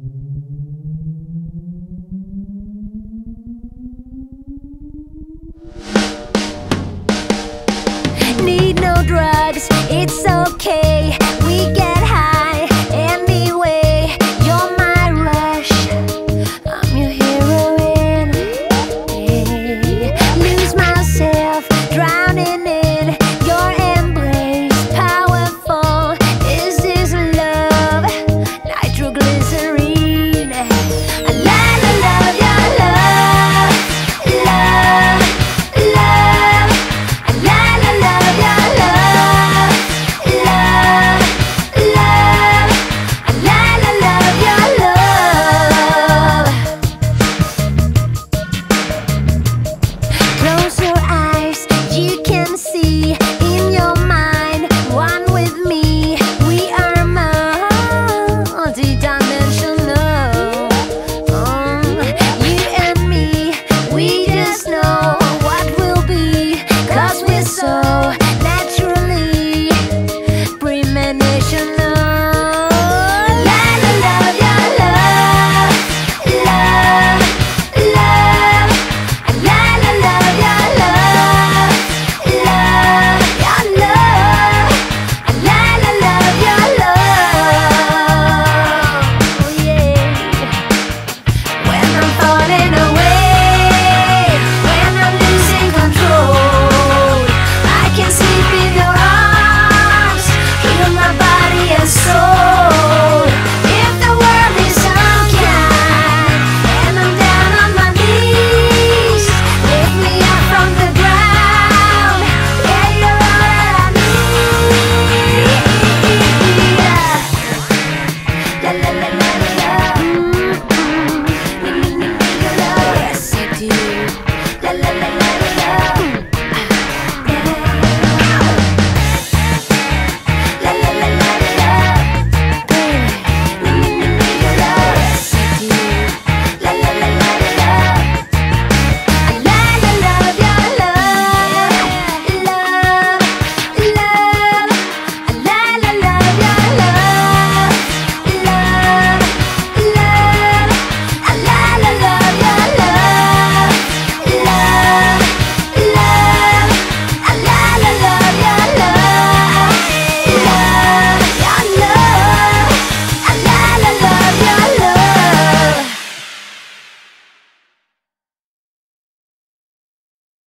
you.